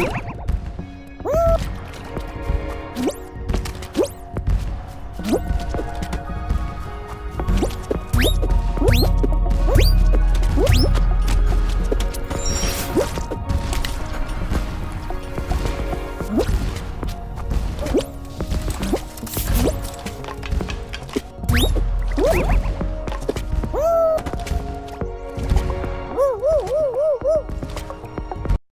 Woo!